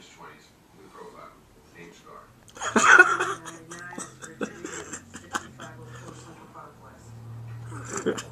his 20s, blue profile, name Scar.